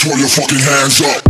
throw your fucking hands up.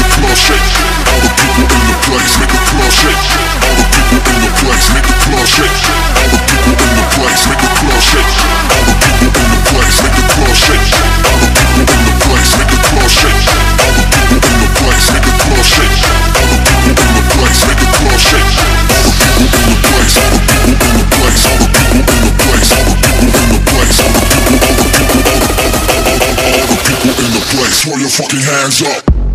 Throw your fucking hands up.